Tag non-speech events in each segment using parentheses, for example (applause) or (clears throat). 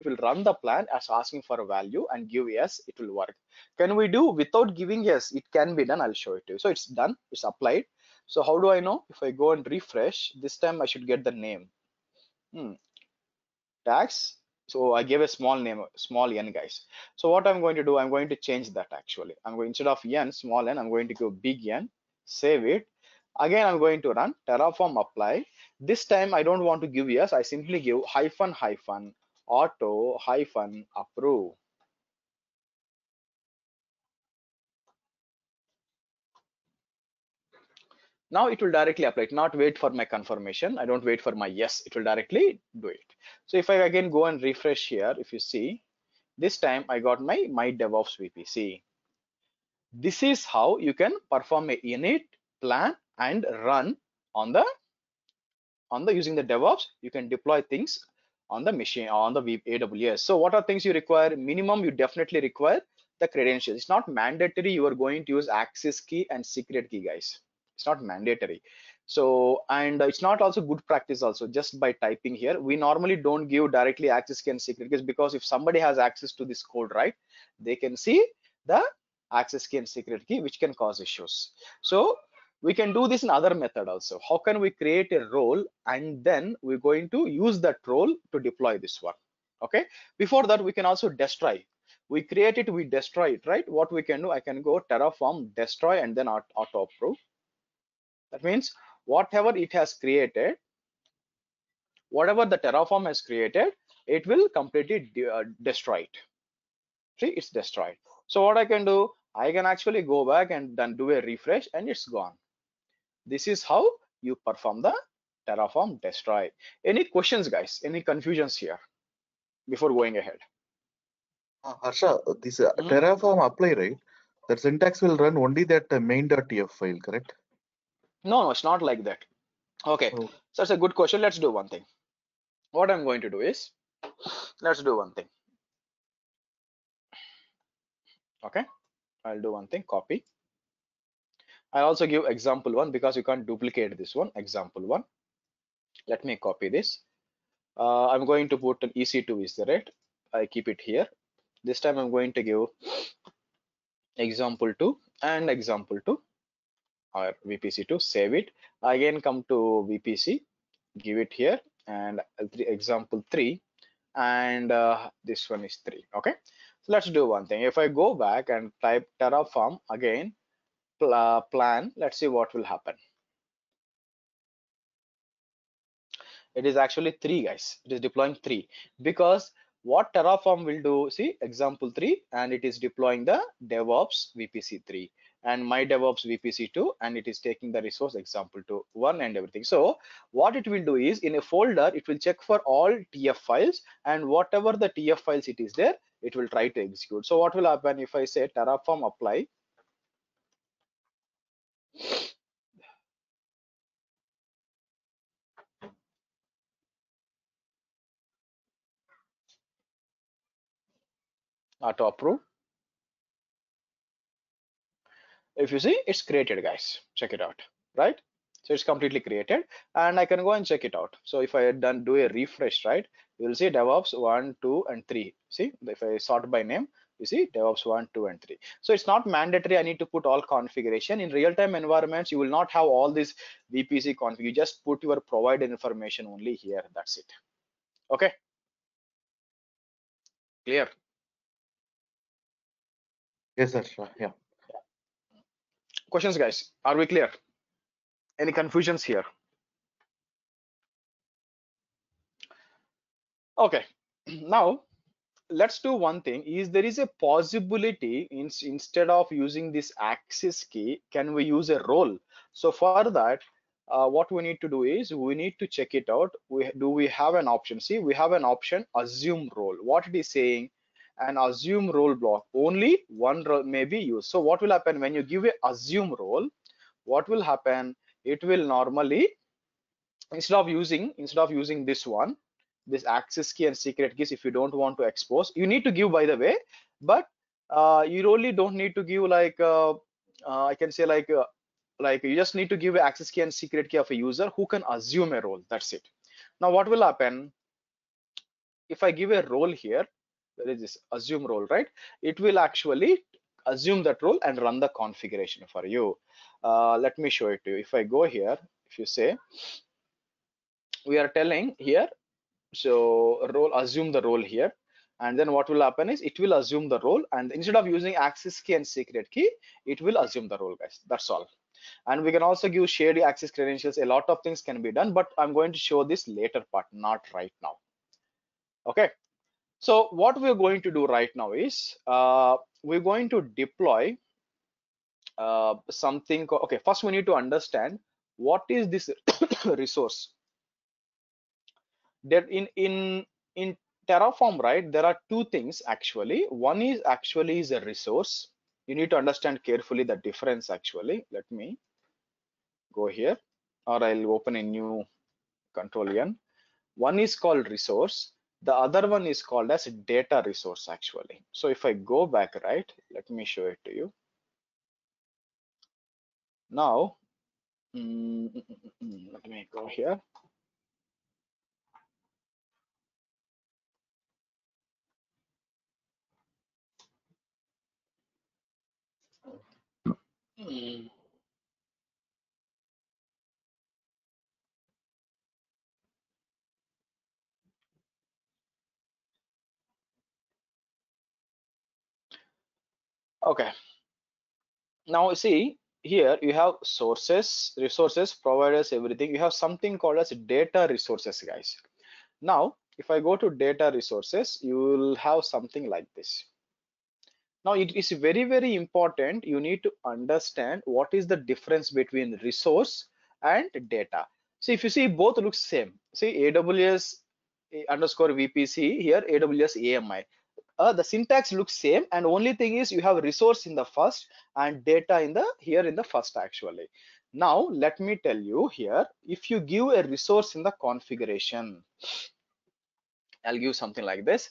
it will run the plan as asking for a value and give yes it will work. Can we do without giving yes? It can be done i'll show it to you. So it's done it's applied. So how do i know? If i go and refresh this time i should get the name. Hmm. tax. So i gave a small name small n guys. So what i'm going to do i'm going to change that actually. I'm going instead of n small n i'm going to go big n save it. Again i'm going to run terraform apply. This time i don't want to give yes. I simply give hyphen hyphen auto hyphen approve now it will directly apply not wait for my confirmation. I don't wait for my yes. It will directly do it. So if i again go and refresh here if you see this time i got my my devops vpc this is how you can perform a init plan and run on the on the using the devops. You can deploy things on the machine on the aws so what are things you require? Minimum you definitely require the credentials. It's not mandatory you are going to use access key and secret key guys. It's not mandatory. So and it's not also good practice also just by typing here. We normally don't give directly access key and secret keys because if somebody has access to this code right they can see the access key and secret key which can cause issues. So we can do this in other method also. How can we create a role and then we're going to use that role to deploy this one okay? Before that we can also destroy. We create it we destroy it right? What we can do i can go terraform destroy and then auto approve that means whatever it has created whatever the terraform has created it will completely de uh, destroy it. See it's destroyed. So what i can do i can actually go back and then do a refresh and it's gone this is how you perform the terraform destroy any questions guys? Any confusions here before going ahead? Uh, harsha this uh, mm terraform apply right? That syntax will run only that uh, main.tf file correct? No no it's not like that. Okay. Oh. so that's a good question. Let's do one thing. What i'm going to do is let's do one thing. Okay. I'll do one thing. Copy I'll also give example one because you can't duplicate this one. Example one. Let me copy this. Uh, I'm going to put an EC2 is the right? I keep it here. This time I'm going to give example 2 and example 2 or VPC2 save it. Again come to VPC give it here and example 3 and uh, this one is 3 okay? So let's do one thing. If I go back and type terraform again pl uh, plan. Let's see what will happen. It is actually three guys. It is deploying three. Because what terraform will do see example three and it is deploying the devops vpc3 and my devops vpc2 and it is taking the resource example to one and everything. So what it will do is in a folder it will check for all tf files and whatever the tf files it is there it will try to execute. So what will happen if i say terraform apply auto approve. If you see it's created guys. Check it out right? So it's completely created and i can go and check it out. So if i had done do a refresh right you will see devops one two and three. See if i sort by name you see devops 1 2 and 3 so it's not mandatory. I need to put all configuration. In real-time environments you will not have all this vpc config. You just put your provided information only here. That's it. Okay? Clear? Yes sir. Yeah. Questions guys? Are we clear? Any confusions here okay. (clears throat) Now let's do one thing. Is there is a possibility in, instead of using this access key can we use a role so for that uh, what we need to do is we need to check it out. We do we have an option? See we have an option assume role what it is saying an assume role block only one role may be used. So what will happen when you give a assume role what will happen? It will normally instead of using instead of using this one this access key and secret keys if you don't want to expose you need to give by the way but uh, you only don't need to give like uh, uh, i can say like uh, like you just need to give access key and secret key of a user who can assume a role that's it now what will happen if I give a role here, there is this assume role, right? It will actually assume that role and run the configuration for you. Uh, let me show it to you. If I go here, if you say, we are telling here, so role, assume the role here. And then what will happen is it will assume the role and instead of using access key and secret key, it will assume the role guys. That's all. And we can also give shared access credentials. A lot of things can be done, but I'm going to show this later part, not right now. Okay. So what we're going to do right now is uh, we're going to deploy uh, something. Okay, first we need to understand what is this (coughs) resource. That in in in Terraform, right? There are two things actually. One is actually is a resource. You need to understand carefully the difference actually. Let me go here, or I'll open a new control N. One is called resource the other one is called as data resource actually so if i go back right let me show it to you now mm, mm, mm, let me go here Mm. okay. Now see here you have sources resources providers everything. You have something called as data resources guys. Now if i go to data resources you will have something like this now it is very very important you need to understand what is the difference between resource and data. So if you see both looks same. See aws underscore vpc here aws ami uh, the syntax looks same and only thing is you have resource in the first and data in the here in the first actually. Now let me tell you here if you give a resource in the configuration i'll give something like this.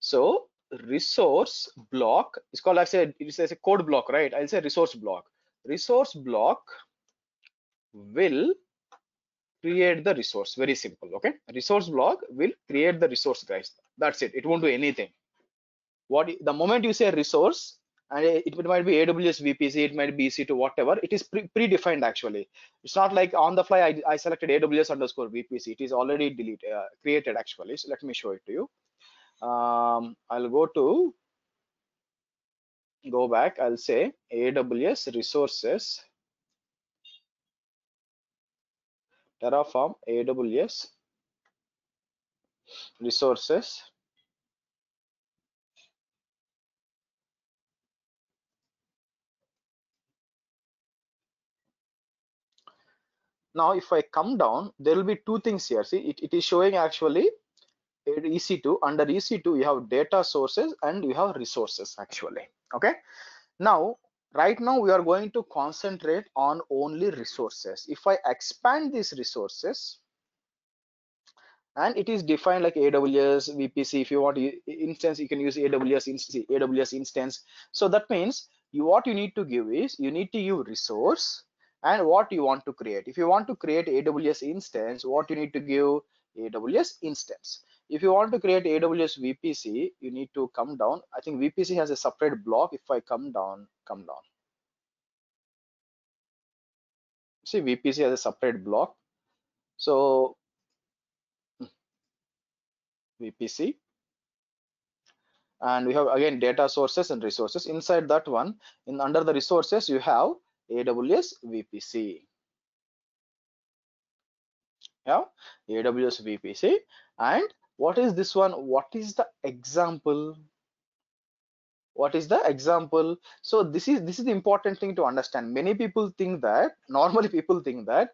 So resource block is called like say it says a code block right? I'll say resource block. Resource block will create the resource. Very simple okay? Resource block will create the resource guys. That's it. It won't do anything. What the moment you say resource and it, might be aws vpc it might be ec2 whatever it is pre predefined actually. It's not like on the fly I, I selected aws underscore vpc it is already deleted uh, created actually. So let me show it to you um, i'll go to go back. I'll say aws resources. Terraform aws resources. Now if i come down there will be two things here. See it, it is showing actually ec2 under ec2 you have data sources and you have resources actually. Okay? Now right now we are going to concentrate on only resources. If i expand these resources and it is defined like aws vpc if you want instance you can use aws instance aws instance. So that means you what you need to give is you need to use resource and what you want to create. If you want to create aws instance what you need to give aws instance if you want to create aws vpc you need to come down. I think vpc has a separate block. If i come down come down. See vpc has a separate block. So vpc and we have again data sources and resources. Inside that one in under the resources you have AWS VPC. Yeah, AWS VPC. And what is this one? What is the example? What is the example? So this is this is the important thing to understand. Many people think that (laughs) normally people think that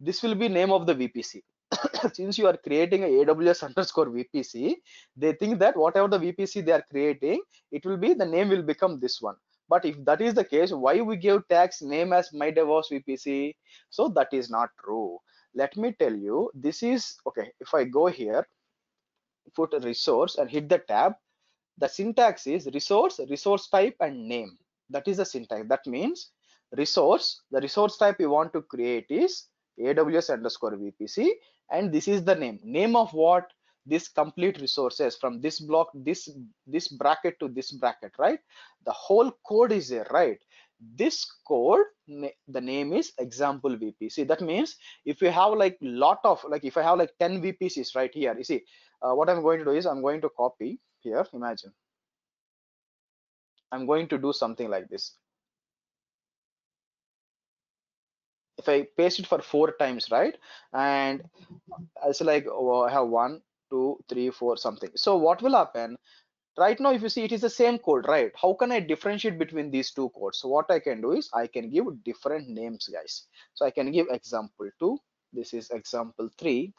this will be name of the VPC. (coughs) Since you are creating a AWS underscore VPC, they think that whatever the VPC they are creating, it will be the name will become this one but if that is the case why we give tags name as my devops vpc so that is not true let me tell you this is okay if i go here put a resource and hit the tab the syntax is resource resource type and name. That is the syntax. That means resource the resource type you want to create is aws underscore vpc and this is the name. Name of what? This complete resources from this block this this bracket to this bracket right? The whole code is there right this code the name is example vpc that means if you have like lot of like if i have like 10 vpcs right here you see uh, what i'm going to do is i'm going to copy here imagine i'm going to do something like this if I paste it for four times, right? And it's like oh, I have one, two, three, four, something. So what will happen? Right now, if you see it is the same code, right? How can I differentiate between these two codes? So what I can do is I can give different names, guys. So I can give example two. This is example three.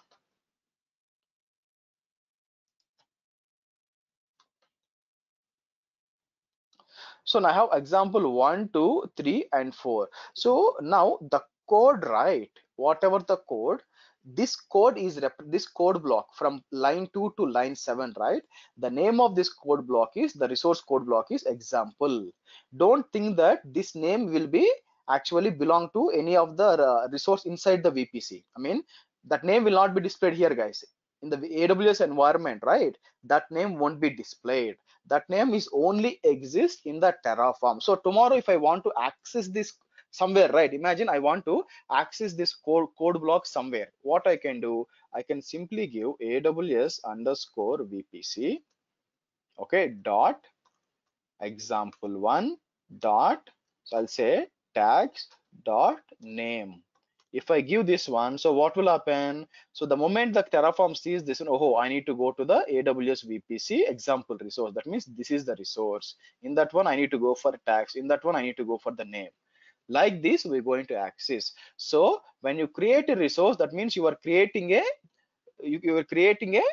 So now I have example one, two, three, and four. So now the code right whatever the code this code is this code block from line 2 to line 7 right? The name of this code block is the resource code block is example. Don't think that this name will be actually belong to any of the uh, resource inside the vpc i mean that name will not be displayed here guys. In the aws environment right? That name won't be displayed. That name is only exist in the terraform. So tomorrow if i want to access this somewhere right imagine i want to access this code code block somewhere what i can do i can simply give aws underscore vpc okay dot example one dot so i'll say tags dot name if I give this one, so what will happen? So the moment the Terraform sees this, oh, I need to go to the AWS VPC example resource. That means this is the resource. In that one, I need to go for tags. In that one, I need to go for the name like this we're going to access. So when you create a resource that means you are creating a you, you are creating a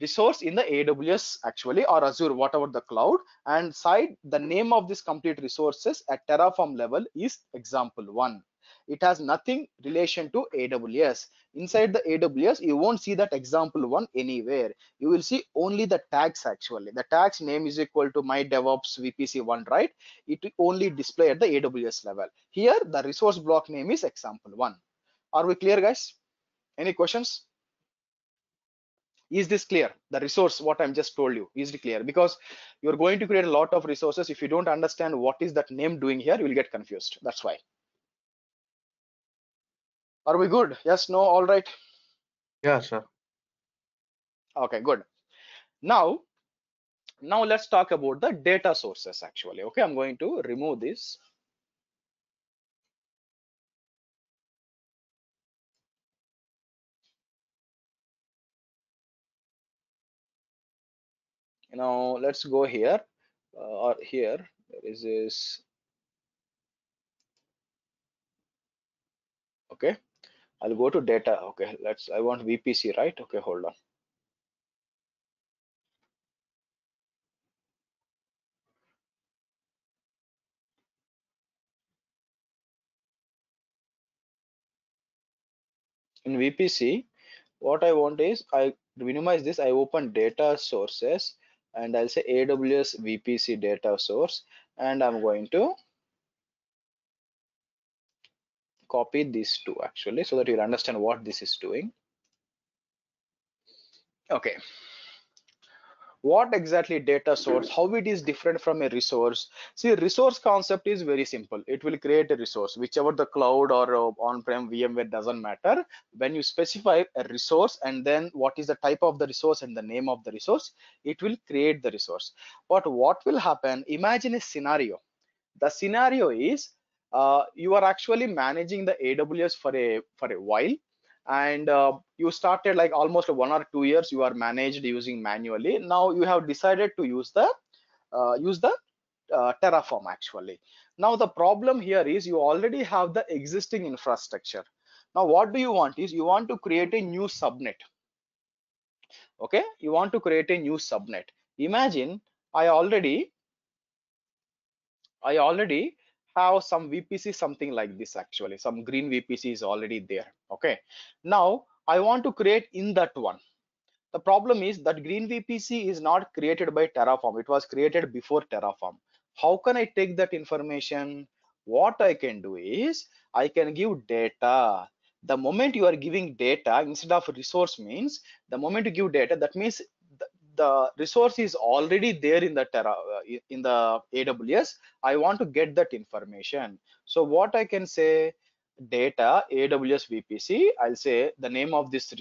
resource in the aws actually or azure whatever the cloud. And side the name of this complete resources at terraform level is example one it has nothing relation to aws inside the aws you won't see that example one anywhere. You will see only the tags actually. The tags name is equal to my devops vpc one right? It only display at the aws level. Here the resource block name is example one. Are we clear guys? Any questions? Is this clear? The resource what i'm just told you is clear? Because you're going to create a lot of resources. If you don't understand what is that name doing here you will get confused. That's why are we good? Yes, no, all right. Yeah, sure. Okay, good. Now, now let's talk about the data sources actually. Okay, I'm going to remove this. Now let's go here uh, or here. There is this. Okay, I'll go to data. Okay, let's, I want VPC, right? Okay, hold on. In VPC, what I want is I minimize this. I open data sources and I'll say AWS VPC data source and I'm going to copy these two actually so that you'll understand what this is doing. Okay. What exactly data source how it is different from a resource? See resource concept is very simple. It will create a resource. Whichever the cloud or uh, on-prem vmware doesn't matter. When you specify a resource and then what is the type of the resource and the name of the resource it will create the resource. But what will happen imagine a scenario. The scenario is uh, you are actually managing the aws for a for a while. And uh, you started like almost one or two years you are managed using manually. Now you have decided to use the uh, use the uh, terraform actually. Now the problem here is you already have the existing infrastructure. Now what do you want is you want to create a new subnet. Okay? You want to create a new subnet. Imagine i already i already have some VPC something like this actually. Some green VPC is already there okay? Now I want to create in that one. The problem is that green VPC is not created by Terraform. It was created before Terraform. How can I take that information? What I can do is I can give data. The moment you are giving data instead of resource means the moment you give data that means the, resource is already there in the terra uh, in the aws i want to get that information. So what i can say data aws vpc i'll say the name of this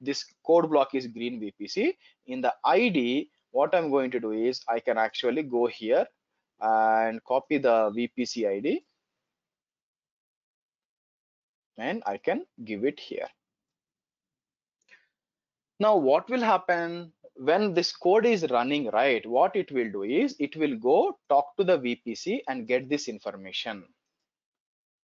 this code block is green vpc in the id what i'm going to do is i can actually go here and copy the vpc id and i can give it here. Now what will happen when this code is running right what it will do is it will go talk to the vpc and get this information.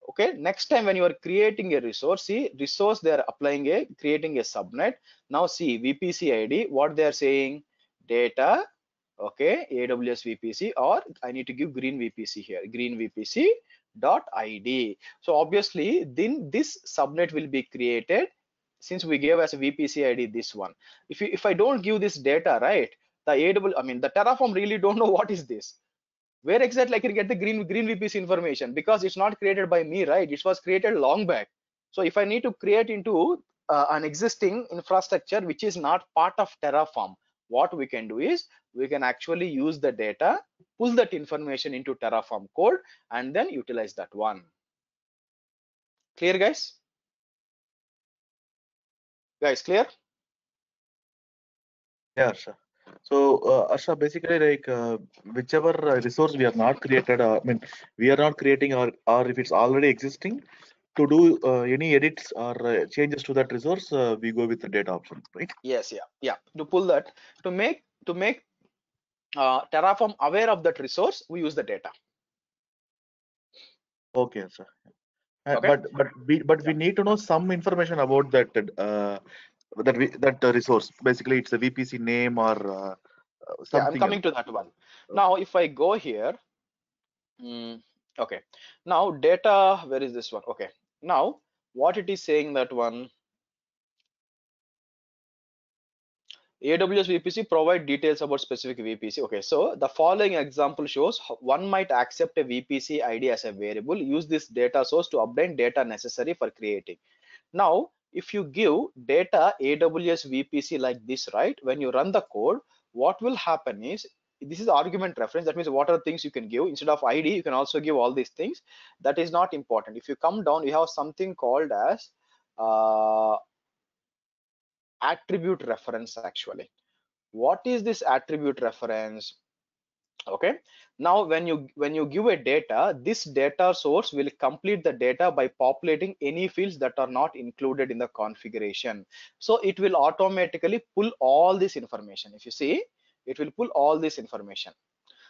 Okay next time when you are creating a resource see resource they are applying a creating a subnet. Now see vpc id what they are saying? Data okay aws vpc or i need to give green vpc here green vpc dot id so obviously then this subnet will be created since we gave as a vpc id this one if you if i don't give this data right the aws i mean the terraform really don't know what is this where exactly I can get the green green VPC information because it's not created by me, right? It was created long back. So if I need to create into uh, an existing infrastructure which is not part of Terraform, what we can do is we can actually use the data, pull that information into Terraform code, and then utilize that one. Clear, guys? Guys, clear? Yeah, sure. So, uh, Harsha, basically, like uh, whichever uh, resource we are not created, uh, I mean, we are not creating, or or if it's already existing, to do uh, any edits or uh, changes to that resource, uh, we go with the data option, right? Yes, yeah, yeah. To pull that, to make to make uh, Terraform aware of that resource, we use the data. Okay, sir. Uh, Okay. But but we but we need to know some information about that uh, that we, that uh, resource. Basically, it's a VPC name or uh, Yeah, I'm coming to that one. Now, if I go here, mm, okay. Now, data, where is this one? Okay. Now, what it is saying that one, AWS VPC provide details about specific VPC. Okay, so the following example shows how one might accept a VPC ID as a variable, use this data source to obtain data necessary for creating. Now, if you give data AWS VPC like this, right, when you run the code, what will happen is this is argument reference. That means what are things you can give instead of ID, you can also give all these things. That is not important. If you come down, you have something called as uh, attribute reference actually. What is this attribute reference? Okay. Now when you when you give a data this data source will complete the data by populating any fields that are not included in the configuration. So it will automatically pull all this information. If you see it will pull all this information.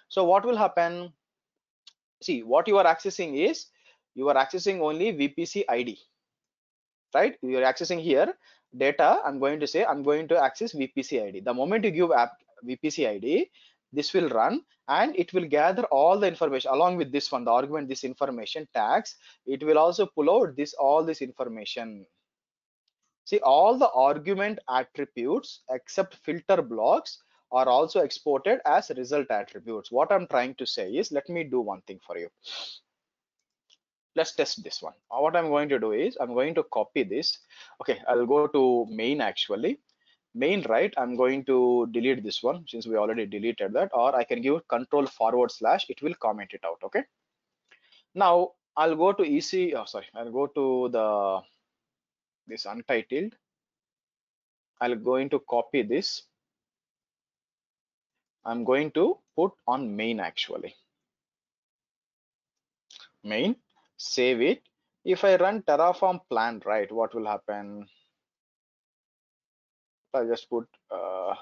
So what will happen? See what you are accessing is you are accessing only vpc id right? You are accessing here data. I'm going to say i'm going to access vpc id the moment you give app vpc id this will run and it will gather all the information along with this one the argument this information tags. It will also pull out this all this information. See all the argument attributes except filter blocks are also exported as result attributes. What i'm trying to say is let me do one thing for you let's test this one. Uh, what i'm going to do is i'm going to copy this. Okay i'll go to main actually. Main right i'm going to delete this one since we already deleted that or i can give control forward slash it will comment it out okay? Now i'll go to ec oh sorry i'll go to the this untitled. I'll going to copy this. I'm going to put on main actually. Main save it. If i run terraform plan right what will happen? I just put uh,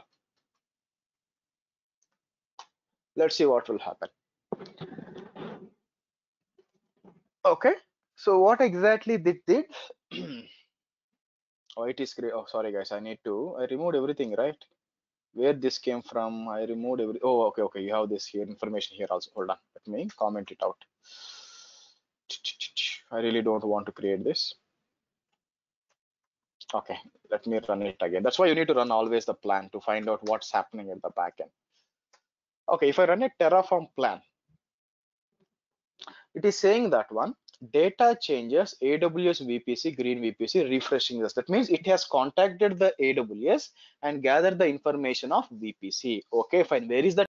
let's see what will happen. Okay so what exactly did did? (clears throat) Oh it is great oh sorry guys i need to i removed everything right? Where this came from i removed every oh okay okay you have this here information here also. Hold on let me comment it out i really don't want to create this. Okay let me run it again. That's why you need to run always the plan to find out what's happening at the backend okay if i run a terraform plan it is saying that one data changes aws vpc green vpc refreshing this. That means it has contacted the aws and gathered the information of vpc okay fine. Where is the